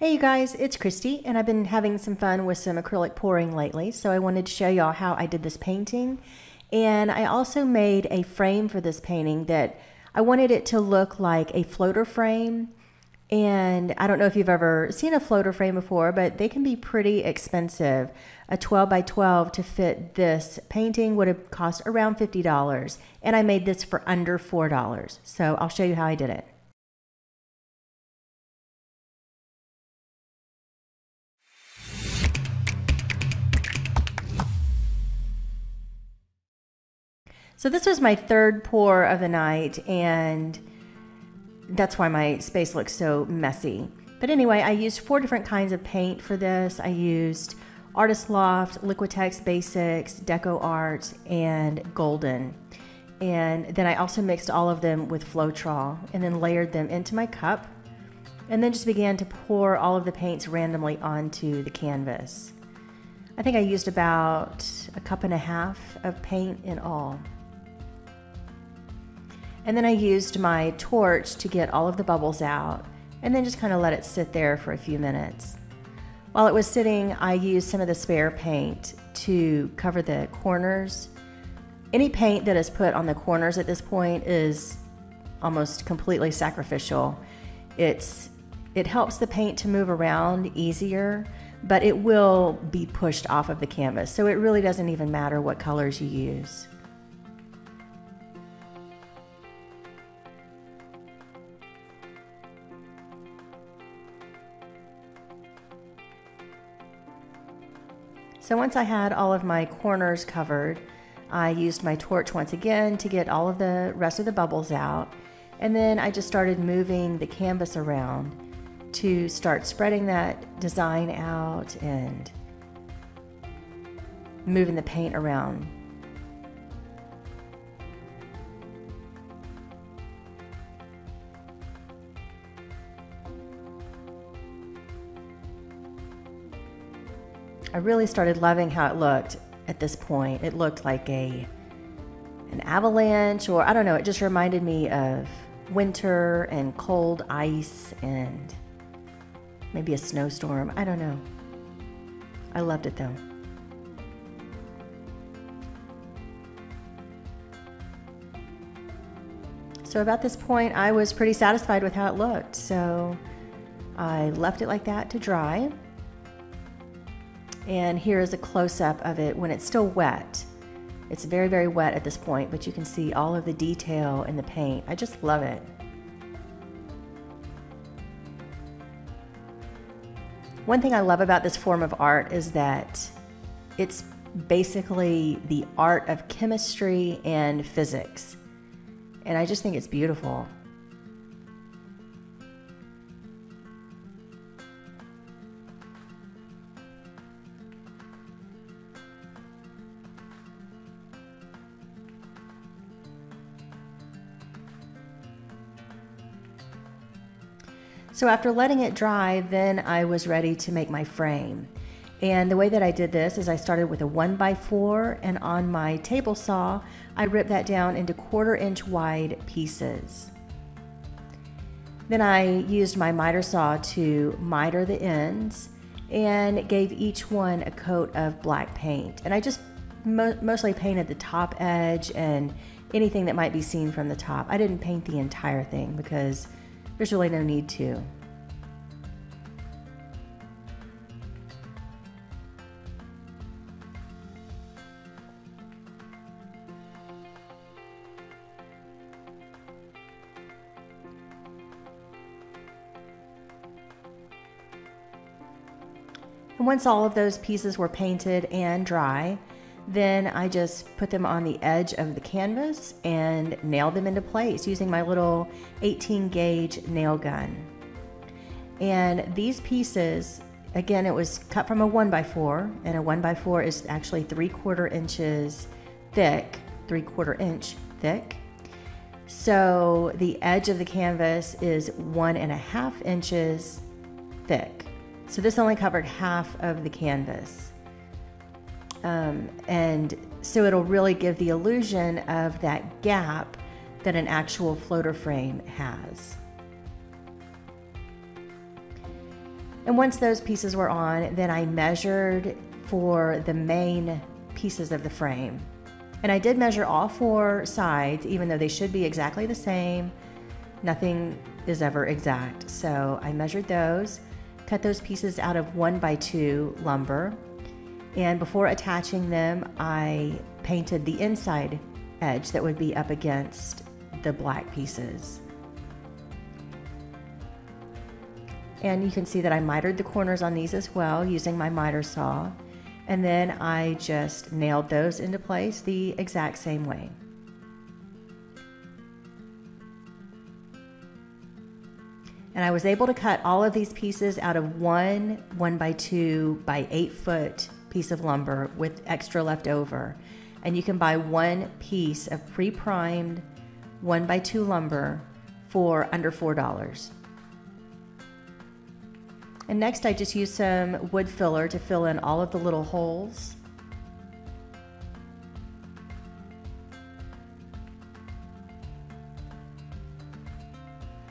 Hey you guys, it's Kristi, and I've been having some fun with some acrylic pouring lately, so I wanted to show y'all how I did this painting. And I also made a frame for this painting that I wanted it to look like a floater frame. And I don't know if you've ever seen a floater frame before, but they can be pretty expensive. A 12 by 12 to fit this painting would have cost around $50, and I made this for under $4. So I'll show you how I did it. So this was my third pour of the night, and that's why my space looks so messy. But anyway, I used four different kinds of paint for this. I used Artist Loft, Liquitex Basics, Deco Art, and Golden. And then I also mixed all of them with Floetrol and then layered them into my cup and then just began to pour all of the paints randomly onto the canvas. I think I used about a cup and a half of paint in all. And then I used my torch to get all of the bubbles out and then just kind of let it sit there for a few minutes. While it was sitting, I used some of the spare paint to cover the corners. Any paint that is put on the corners at this point is almost completely sacrificial. It's it helps the paint to move around easier, but it will be pushed off of the canvas. So it really doesn't even matter what colors you use. So once I had all of my corners covered, I used my torch once again to get all of the rest of the bubbles out. And then I just started moving the canvas around to start spreading that design out and moving the paint around I really started loving how it looked at this point. It looked like a an avalanche or I don't know, it just reminded me of winter and cold ice and maybe a snowstorm. I don't know. I loved it though. So about this point, I was pretty satisfied with how it looked. So I left it like that to dry. And here is a close-up of it when it's still wet. It's very, very wet at this point, but you can see all of the detail in the paint. I just love it. One thing I love about this form of art is that it's basically the art of chemistry and physics. And I just think it's beautiful. So after letting it dry, then I was ready to make my frame. And the way that I did this is I started with a one by four and on my table saw, I ripped that down into quarter inch wide pieces. Then I used my miter saw to miter the ends and gave each one a coat of black paint. And I just mo mostly painted the top edge and anything that might be seen from the top. I didn't paint the entire thing because there's really no need to. And once all of those pieces were painted and dry, then I just put them on the edge of the canvas and nailed them into place using my little 18 gauge nail gun. And these pieces, again, it was cut from a one by four and a one by four is actually three quarter inches thick, three quarter inch thick. So the edge of the canvas is one and a half inches thick. So this only covered half of the canvas. Um, and so it'll really give the illusion of that gap that an actual floater frame has. And once those pieces were on, then I measured for the main pieces of the frame. And I did measure all four sides, even though they should be exactly the same. Nothing is ever exact. So I measured those, cut those pieces out of one by two lumber. And before attaching them, I painted the inside edge that would be up against the black pieces. And you can see that I mitered the corners on these as well using my miter saw. And then I just nailed those into place the exact same way. And I was able to cut all of these pieces out of one one by two by eight foot piece of lumber with extra left over. And you can buy one piece of pre-primed one by two lumber for under $4. And next I just use some wood filler to fill in all of the little holes.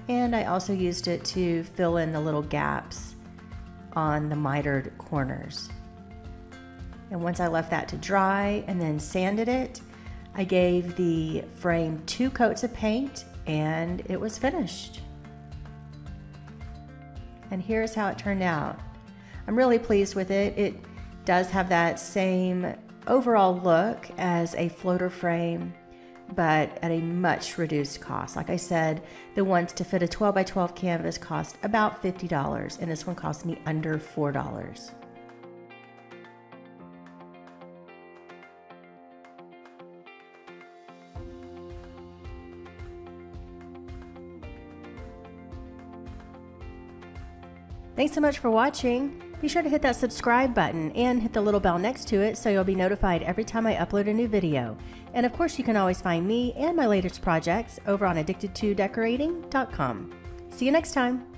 And I also used it to fill in the little gaps on the mitered corners. And once I left that to dry and then sanded it, I gave the frame two coats of paint and it was finished and here's how it turned out. I'm really pleased with it. It does have that same overall look as a floater frame, but at a much reduced cost. Like I said, the ones to fit a 12 by 12 canvas cost about $50, and this one cost me under $4. Thanks so much for watching. Be sure to hit that subscribe button and hit the little bell next to it so you'll be notified every time I upload a new video. And of course, you can always find me and my latest projects over on addicted2decorating.com. See you next time.